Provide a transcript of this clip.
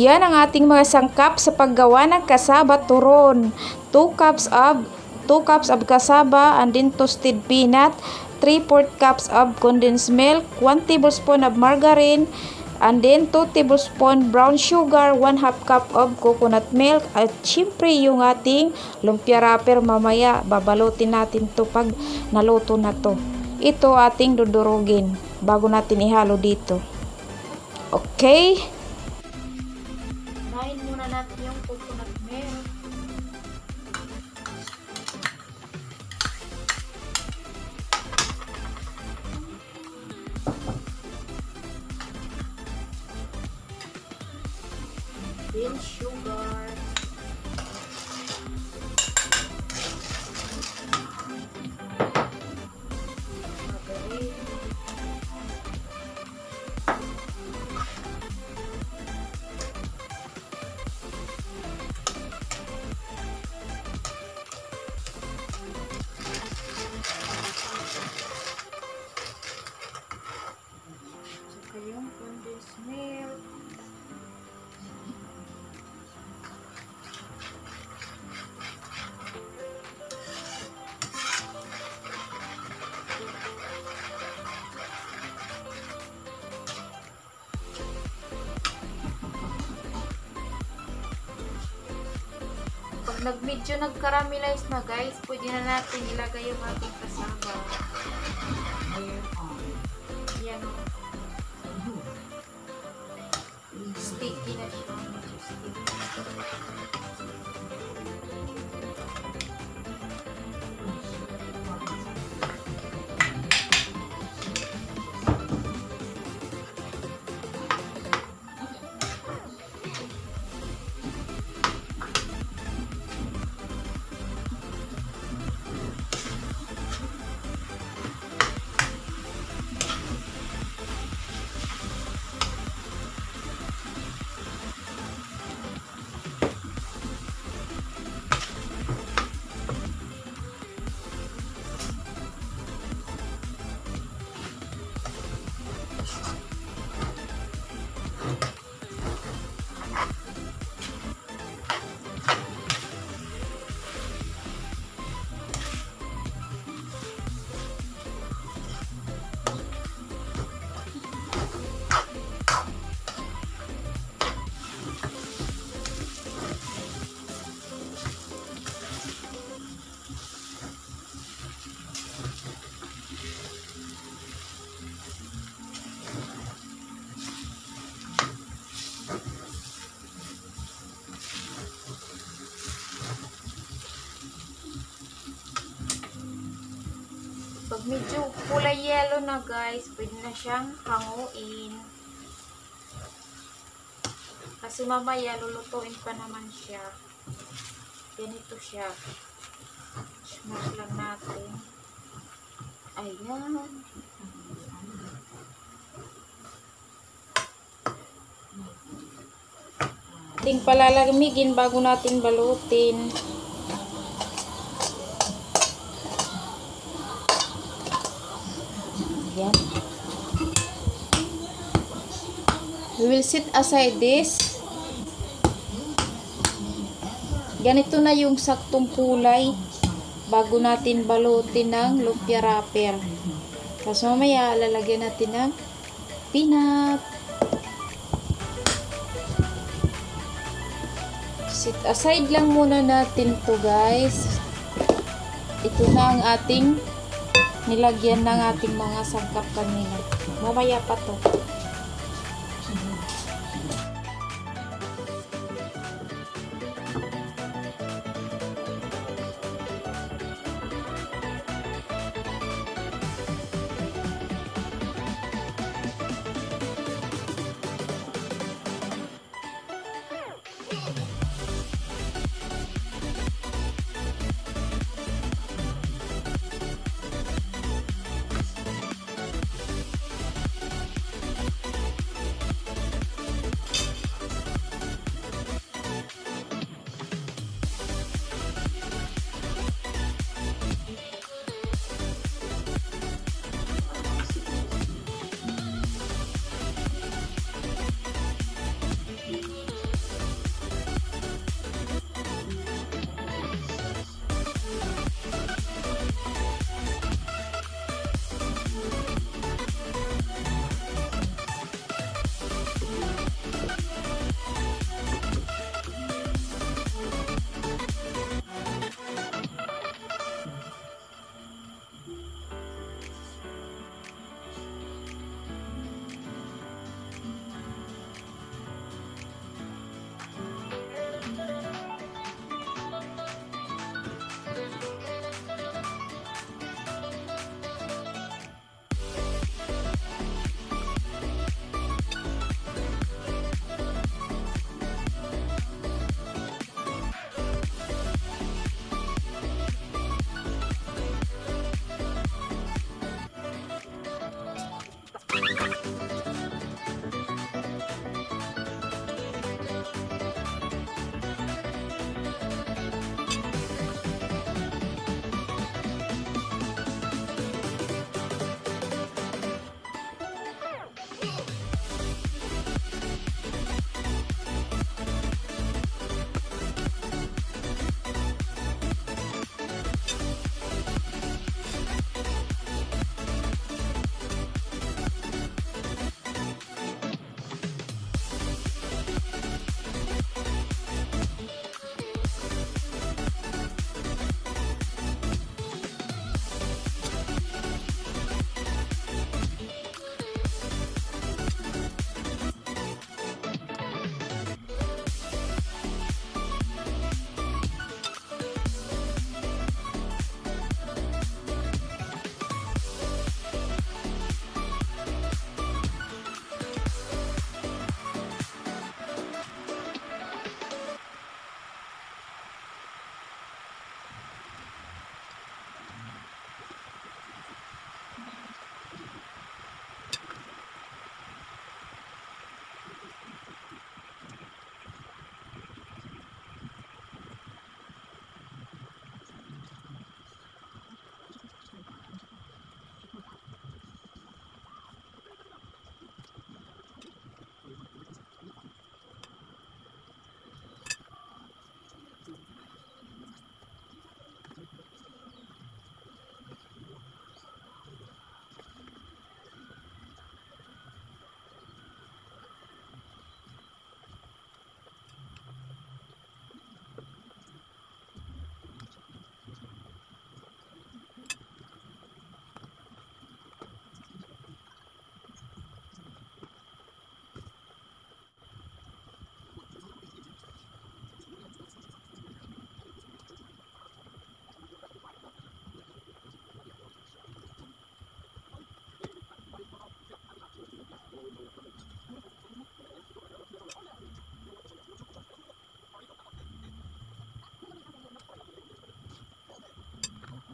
Yan ang ating mga sangkap sa paggawa ng kasaba turon. 2 cups of 2 cups of kasaba and then toasted peanut, 3 4 cups of condensed milk, 1 tablespoon of margarine, and then 2 tablespoon brown sugar, 1 half cup of coconut milk, at syempre yung ating lumpia wrapper mamaya, babalutin natin to pag naluto na to. Ito ating dudurugin bago natin ihalo dito. Okay? Natin yung Pag nag-medyo nag-caramelize na guys, pwede na natin ilagay yung ating kasama. Yan. Sticky na siya. Medyo sticky. Pag medyo kulay yellow na guys, pwede na siyang hanguin. Kasi mamaya lulutuin pa naman siya. Ganito siya. Smash lang natin. Ayan. Ating palalamigin bago natin balutin. Will set aside this. Ganito na yung saktong kulay bago natin balutin ng lumpia wrapper. Tapos mamaya lalagyan natin ng peanut. Set aside lang muna natin to guys. Ito na ang ating nilagyan ng ating mga sangkap kanina. Mamaya pa to. Oh.